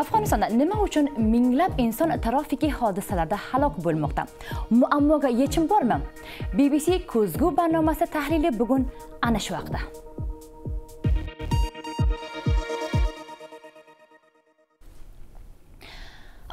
afg'onistonda nima uchun minglab inson trafik hodisalarida halok bo'lmoqda? Muammoga yechim bormi? Bbc ko'zgu barnomasi tahlili bugun ana shu haqida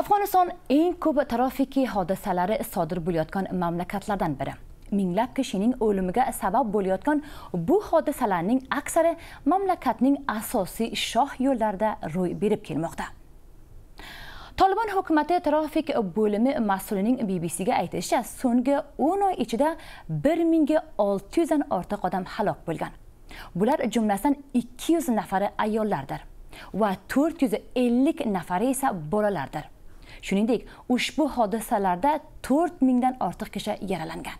afg'oniston eng ko'p trafik hodisalari sodir bo'layotgan mamlakatlardan biri. Minglab kishining o'limiga sabab bo'layotgan bu hodisalarning aksari mamlakatning asosiy shoh yo'llarida ro'y berib kelmoqda. Tolibon hukumati trafik bo'limi mas'ulining bbcga aytishicha so'nggi 10 oy ichida 1600 dan ortiq odam halok bo'lgan. Bular jumlasidan 200 nafari ayollardir va 450 nafari esa bolalardir. Shuningdek ushbu hodisalarda 4000 dan ortiq kishi yaralangan.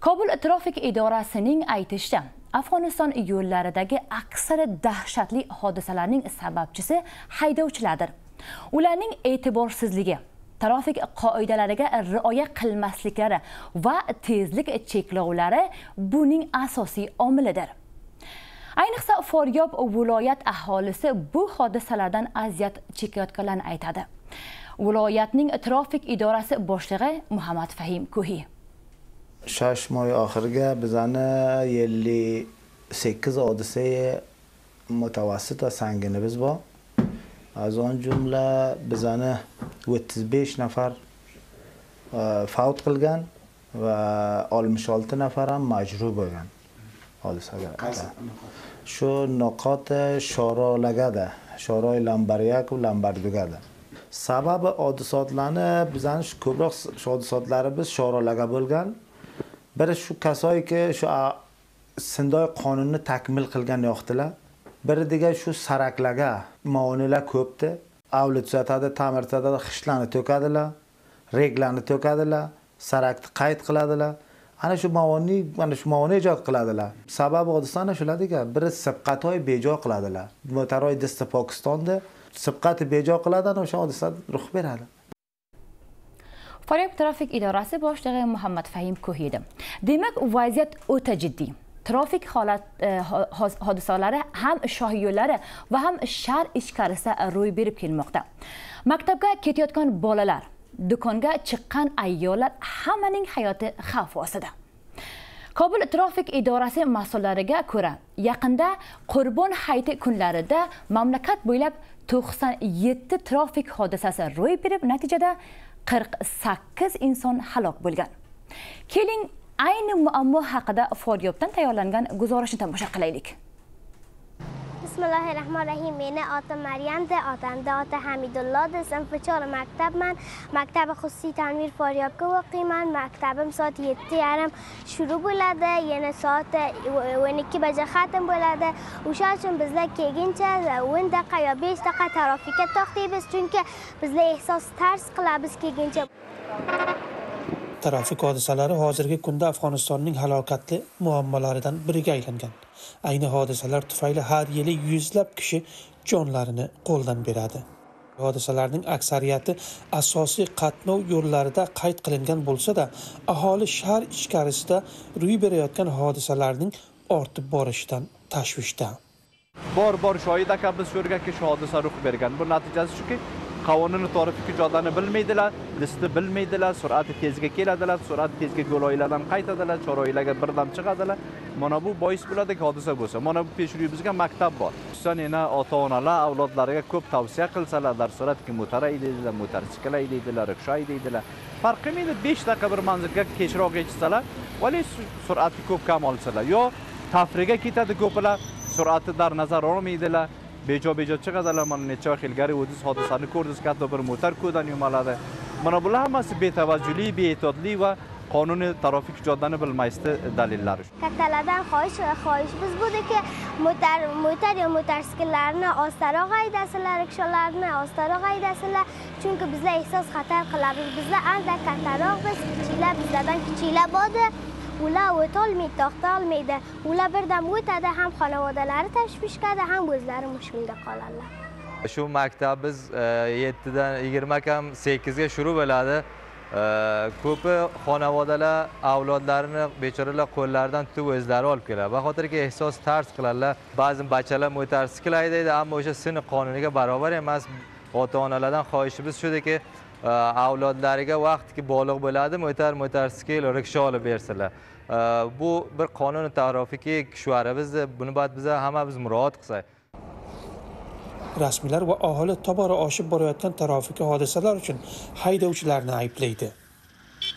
Kobul trafik idorasining aytishicha afg'oniston yo'llaridagi aksar dahshatli hodisalarning sababchisi haydovchilardir. Ularning e'tiborsizligi trafik qoidalariga rioya qilmasliklari va tezlik cheklovlari buning asosiy omilidir. Ayniqsa foryob viloyat aholisi bu hodisalardan aziyat chekayotganlarni aytadi. Viloyatning trafik idorasi boshlig'i muhammad fahim kuhi shash moy oxiriga bizani ellik sakkiz hodisa mutavassit va sanginimiz bor. On jumla bizani o'ttiz besh nafar favt qilgan va oltmish olti nafar ham majruh bo'lgan. Hodisaga shu noqoti shorolagada shoroy lambaryak va lambardugada. Sababi hodisotlarni bizani shu ko'proq hodisotlarimiz shorolaga bo'lgan. Biri shu kasoyki shu sindoy qonunni takmil qilgan yoqdilar biri degan shu saraklarga monilar ko'pdi. Avli tuzatadi ta'mir tuzatadi xishlarni to'kadilar reglarni to'kadilar sarakni qayd qiladilar. Ana shu mavoni mana shu mavoni ijod qiladilar. Sababi hodisa ana shulardika biri sibqatoy bejo qiladilar. Motaroy disti pokistonda sibqati bejo qiladi ana o'sha hodisa ruh beradi. Farob trafik idorasi boshlig'i muhammad fahim ko'hiydi demak vaziyat o'ta jiddiy. Trafik holat e, hodisalari ham shoh yo'llari va ham shahar ichkarisida ro'y berib kelmoqda. Maktabga ketayotgan bolalar do'konga chiqqan ayollar hammaning hayoti xavf ostida. Kobul trafik idorasi mas'ullariga ko'ra yaqinda qurbon hayiti kunlarida mamlakat bo'ylab 97 trafik hodisasi ro'y berib natijada 48 inson halok bo'lgan. Keling ayni muammo haqida foryobdan tayyorlangan guzorishni tomosha qilaylik. Bismillahi rohmanir rohim meni otam maryamda otamda ota hamidullohdir sinf chor maktabman. Maktabi xususiy tanvir foryobga o'qiyman maktabim soat yetti yarim shuru bo'ladi. Yana soat e, o'n ikki baja xatm bo'ladi. O'sha uchun bizlar kelguncha o'n daqiqa yo besh daqiqa trafikka to'xtaymiz. Chunki bizlar ehsos tars qilamiz kelguncha trafik hodisalari hozirgi kunda afg'onistonning halokatli muammolaridan biriga aylangan. Ayni hodisalar tufayli har yili yuzlab kishi jonlarini qo'ldan beradi. Hodisalarning aksariyati asosiy qatnov yo'llarida qayd qilingan bo'lsa-da, aholi shahar ichkarisida ro'y berayotgan hodisalarning ortib borishidan tashvishda. bor bor shohid akamiz shu yerga shu hodisa ruh bergan. Bu natijasi shuki qonunni trafik jodani bilmaydilar listni bilmaydilar sur'ati tezga keladilar sur'ati tezga yo'loylardan qaytadilar choroylarga birdam chiqadilar. Mana bu bois bo'ladiki hodisa bo'lsa. Mana bu peshuriyimizga maktab bor. Xususan yana ota onalar avlodlariga ko'p tavsiya qilsalar darsuratki mutaray deydilar motorsikl deydilar rikshay deydilar. Farq qilmaydi besh daqiqa bir manzilga kechroq yetishsalar vale sur'atni ko'p kam olsalar. Yo tafriga ketadi ko'plar sur'ati dar nazar olmaydilar. Bejo bejo chiqadilar mana necha oy ilgari o'zingiz hodisani ko'rdingiz katta bir motor ko'dan yumaladi. Mana bular hammasi betavajjuhlik beehtiyotlik va qonuniy trafik jodani bilmasdi dalillari kattalardan xohish xohishimiz budiki motor motor yo mototsikllarni ostaroq haydasinlar rikshalarni ostaroq haydasinlar chunki bizlar ehsos xatar qilamiz bizlar ancha kattaroqmiz kichiklar bizlardan kichiklar bordi ular o'tolmaydi to'xta olmaydi ular birdam o'tadi ham xonavodalari tashvishkada ham o'zlari mushkulda qoladilar shu maktab biz e, yettidan yigirma kam sakkizga shuru bo'ladi. E, ko'pi xonavodalar avlodlarini bechoralar qo'llaridan tutib o'zlari olib keladi. Vahotirki ehsos tars qiladilar. Ba'zi bachalar motosikl deydi ammo o'sha sinf qonuniga barobar emas. Ota onalardan xohishimiz shudaki avlodlariga vaqtki bog'liq bo'ladi mo'tar motosikl riksha olib bersinlar. Bu bir qonun trafiki kishvarimiz buni baad biza hammamiz murojaat qilsak. Rasmiylar va aholi tobora oshib borayotgan trafik hodisalar uchun haydovchilarni ayblaydi.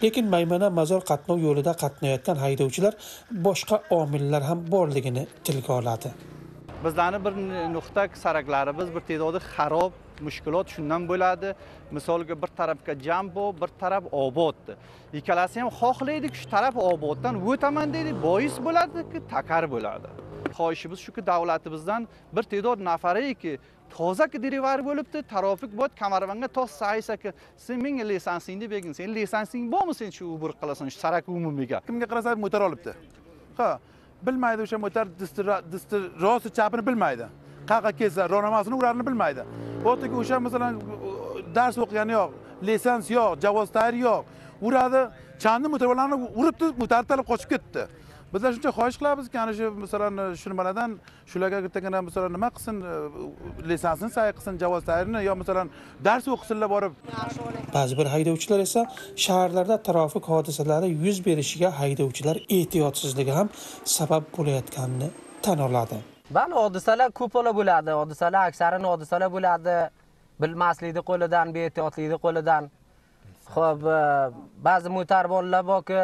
Lekin maymana mazor qatnov yo'lida qatnayotgan haydovchilar boshqa omillar ham borligini tilga oladi. Bizlarni bir nuqta saraklarimiz bir tezodi xarob mushkulot shundan bo'ladi. Misolga bir tarafga jambo bir taraf obodni ikkalasi ham xohlaydi shu taraf oboddan o'taman deydi bois bo'ladiki takar bo'ladi. Xohishimiz shuki davlatimizdan bir tedor nafariki toza derivar bo'libdi tarofik bot kamarvanga toz saysaki sen menga lisansingni bergin sen lisansing bormi sen shu ubur qilasan shu sarak umumiyga kimga qarasa motor olibdi. Ha bilmaydi o'sha motor disti rosti chapini bilmaydi. Qayerqa kelsa ro'namasini urarini bilmaydi. O'rtaga o'sha masalan dars o'qigani yo'q lisans yo'q javoz tayyor yo'q. Uradi chandi motorlarni uribdi mutartalib qochib ketdi. Bizlar shuncha xohish qilamizki ana shu masalan shu nimalardan shularga bittagina masalan nima qilsin lisansini say qilsin javoz tayyorni yo masalan dars o'qisinlar borib. Ba'zi bir haydovchilar esa shaharlarda trafik hodisalari yuz berishiga haydovchilar ehtiyotsizligi ham sabab bo'layotganini tan oladi. Bali hodisalar ko'pala bo'ladi. Hodisalar aksarini hodisalar bo'ladi. Bilmaslikni qo'lidan beehtiyotlikni qo'lidan. Xo'p, e, ba'zi mo'tarbonlar borki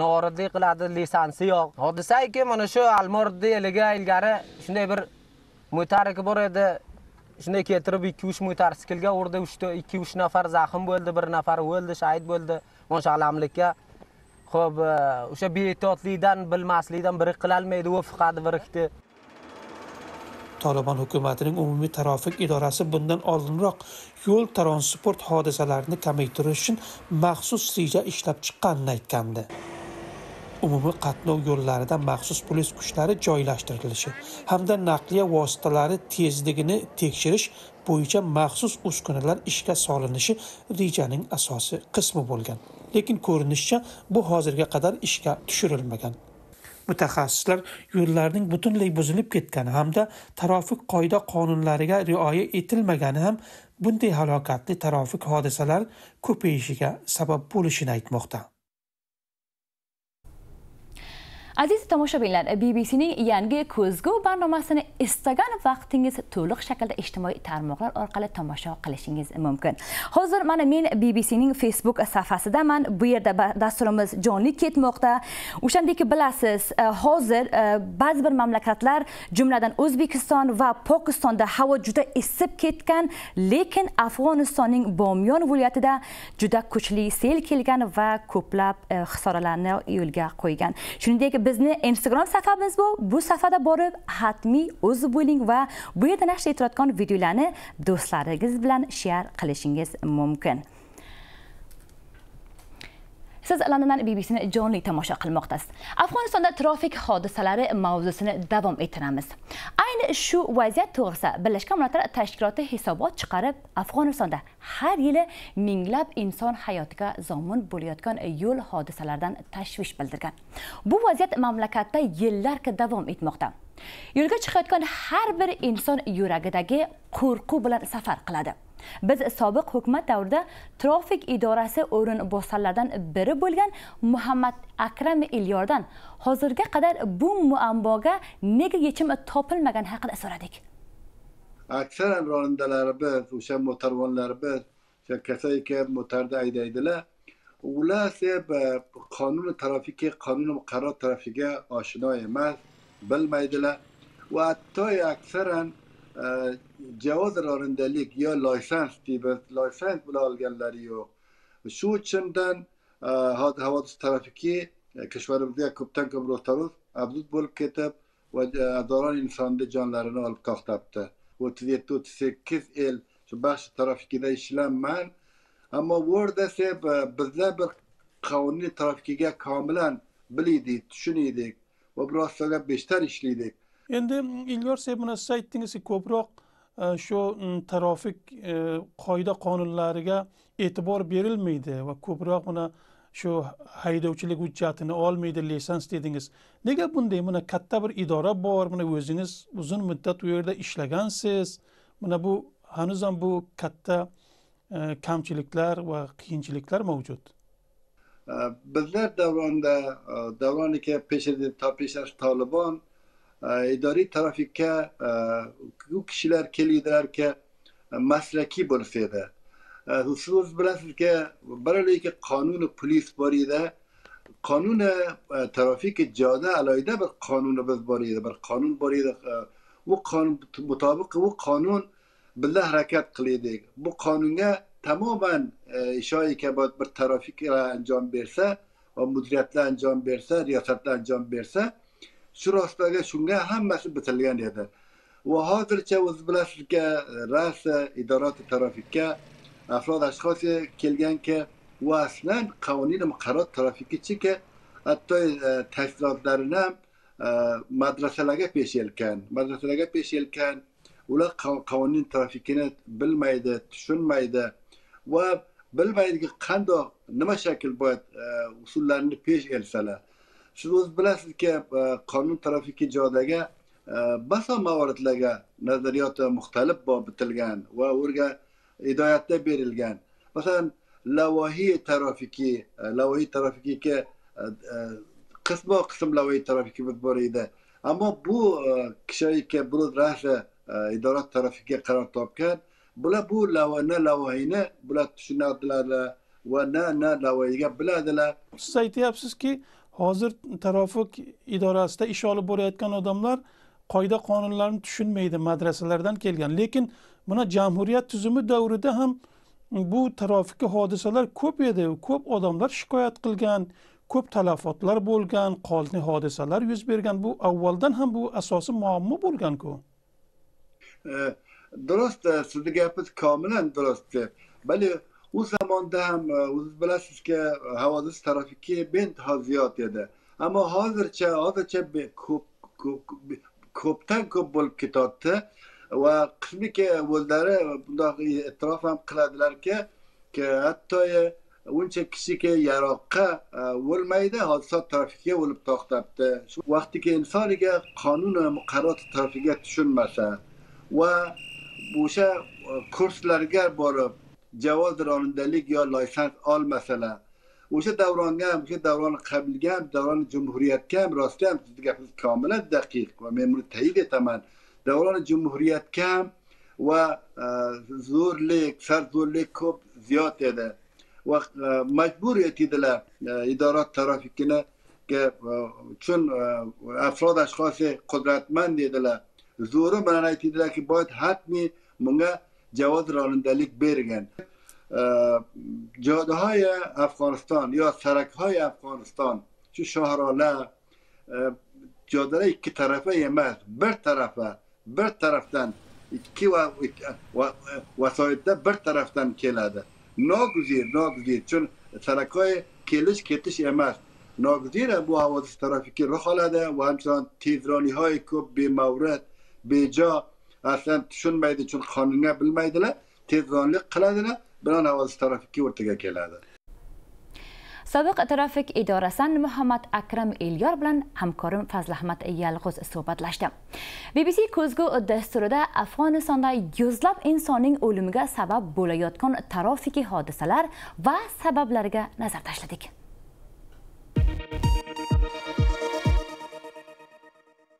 noodatiy qiladi lisansi yo'q. Hodisaki mana shu almorni eliga ilgari shunday bir mo'tariki bor edi. Shunday keltirib 2-3 mutar sikilga urdi uchta ikki uch nafar zaxim bo'ldi bir nafar o'ldi shahid bo'ldi. Mashg'alamlikka Xo'p, e, o'sha beehtiyotlikdan bilmaslikdan biri qila olmaydi, faqat birikdi. Tolibon hukumatining umumiy trafik idorasi bundan oldinroq yo'l transport hodisalarini kamaytirish uchun maxsus reja ishlab chiqqanini aytgandi. Umumiy qatnov yo'llarida maxsus polis kuchlari joylashtirilishi hamda naqliya vositalari tezligini tekshirish bo'yicha maxsus uskunalar ishga solinishi rejaning asosiy qismi bo'lgan. Lekin ko'rinishicha bu hozirga qadar ishga tushirilmagan. Mutaxassislar yo'llarning butunlay buzilib ketgani hamda trafik qoida qonunlariga rioya etilmagani ham bunday halokatli trafik hodisalar ko'payishiga sabab bo'lishini aytmoqda. Aziz tomoshabinlar bbcning yangi ko'zgu barnomasini istagan vaqtingiz to'liq shaklda ijtimoiy tarmoqlar orqali tomosha qilishingiz mumkin. Hozir mana men bbcning facebook sahifasidaman bu yerda dasturimiz jonli ketmoqda. O'shandek bilasiz e, hozir e, ba'zi bir mamlakatlar jumladan o'zbekiston va pokistonda havo juda isib ketgan lekin afg'onistonning bomyon viloyatida juda kuchli sel kelgan va ko'plab e, hisoralarni xisoralarni yo'lga qo'ygan. Shuningdek bizni instagram sahifamiz bor bu sahifada borib hatmiy o'zi bo'ling va bu yerda nashr etayotgan videolarni do'stlaringiz bilan share qilishingiz mumkin. Siz londondan bbcni jonli tomosha qilmoqdasiz. Afg'onistonda trafik hodisalari mavzusini davom ettiramiz. Ayni shu vaziyat to'g'risida birlashgan millatlar tashkiloti hisobot chiqarib afg'onistonda har yili minglab inson hayotiga zomin bo'layotgan yo'l hodisalaridan tashvish bildirgan. Bu vaziyat mamlakatda yillar davom etmoqda. Yo'lga chiqayotgan har bir inson yuragidagi qo'rquv bilan safar qiladi. Biz sobiq hukumat davrida trafik idorasi o'rinbosarlaridan biri bo'lgan muhammad akram ilyordan hozirga qadar bu muammoga nega yechim topilmagan haqida so'radik. Aksaran rondalarimiz o'sha motorvonlarimiz o'sha kasayki motorda haydaydilar ular e, qonun trafiki qonun qaror trafikga oshino emas bilmaydilar. Va hatto aksaran javoz rorindalik yo loysans deymiz loysans bo'la olganlari yo'q. Shu uchundan e, havodis tarafiki e, kishvarimizga ko'pdan ko'p ro'taroz abdud bo'lib ketib va e, adoron insonni jonlarini olib qoqtabdi o'ttiz yetti o'ttiz sakkiz el shu baxshi trafikida ishlaman ammo bu yerda bizlar bir qonuniy trafikiga komilan biliydik tushunaydik va biroz beshtar ishlaydik. Endi ilyor siz buni siz aytdingiz ko'proq e, shu trafik e, qoida qonunlariga e'tibor berilmaydi va ko'proq mana shu haydovchilik hujjatini olmaydi lisens dedingiz. Nega bunday? Mana katta bir idora bor mana o'zingiz uzun muddat u yerda ishlagansiz. Mana bu hanuz ham bu katta e, kamchiliklar va qiyinchiliklar mavjud. Bizlar davronda davroniga pesh to peshash tolibon E, idoriy trafikka e, u kishilar kelganlarga e, maslakiy bo'lsa edi siz o'zingiz bilasizki biraliki qonuni polis bor edi. Qonuni trafik joda alohida bir qonunimiz bor edi bir qonun bor edi. U qonun mutobiq u qonun bizlar harakat qildik bu qonunga tamoman shoyika bir trafiklar anjom bersa va mudriyatlar anjom bersa riyosatlar anjom bersa shu rostdagi shunga hammasi bitilgan edi. Va hozircha o'ziz bilasizki rasa idorati trafikka afrod ashxosi kelganki u aslan qonun qaror trafikchiga hatto e, tashkilotlarini ham e, madrasalarga pesh elkan madrasalarga pesh elkan ular qonun trafikini bilmaydi tushunmaydi va bilmaydiki qandoq nima shakl bo'ladi e, usullarni pesh elsalar. Siz o'ziz bilasizki e, qonun trafik joyidagi e, baso mavoridlarga nazariyoti muxtalif bobitilgan bitilgan va ularga hidoyatda berilgan. Masalan lavohiy tarofiki e, lavohiy trafikiga qismo qism lavohiy trafikimiz bor edi. Ammo bu kishiga bir rasa idorat tarafiga qaror topgan. Bular bu na lavohiyni bular tushunadilar va na na lavohiga biladilar. Siz aytyapsizki hozir trafik idorasida ish olib borayotgan odamlar qoida qonunlarni tushunmaydi madrasalardan kelgan. Lekin mana jamhuriyat tuzumi davrida ham bu trafik hodisalar ko'p edi. Ko'p odamlar shikoyat qilgan ko'p talafotlar bo'lgan qonli hodisalar yuz bergan. Bu avvaldan ham bu asosiy muammo bo'lganku. Durust sizni gapingiz komilan durust bali u zamonda ham e, o'ziz bilasizki havodis trafiki beintiho ziyod edi. Ammo hozircha hozircha ko'p ko'pdan ko'p bo'lib ketyapti. Va qismiki o'zlari bundoq e'tirof ham qiladilarki hatto e, uncha kishiki yaroqqa e, o'lmaydi hodisa trafikga o'lib to'xtabdi shu vaqtiki insoniga qonun muqarrar trafikga tushunmasa va o'sha kurslarga borib javoz ronindalik yo loysans olmasalar o'sha davronga ham o'sha davronni qabilga ham davroni jumhuriyatga ham rosti ham sizni gapingiz komilan daqiq va men buni tayid etaman. Davroni jumhuriyatga ham va e, zo'rlik sarzo'rlik ko'p ziyod edi va e, majbur etdilar e, idora trafikini uchun afrod ashxosi qudratmand dedilar. Zo'ri bilan aytdilarki boyad hatmiy bunga javoz ronindalik bergan jodaهای افغانستان یا سرک های افغانستان چه شهرالا جادره iki tarafa emas bir tarafa bir tarafdan ikki va vasoitda bir tarafdan keladi noguzir noguzir chun sarakay kelish ketish emas noguzir bu havodis trafiki ruh oladi va hamchinin tezroniyhoy ko'p bemavrid bejo aslan tushunmaydi chunki qonunga bilmaydilar tezronlik qiladilar bilan havodis trafikka o'rtaga keladi. Sobiq trafik idorasidan muhammad akram elyor bilan hamkorim fazlahmad yalg'uz suhbatlashdi. Bbc ko'zgu dasturida afg'onistonda yuzlab insonning o'limiga sabab bo'layotgan trafiki hodisalar va sabablariga nazar tashladik.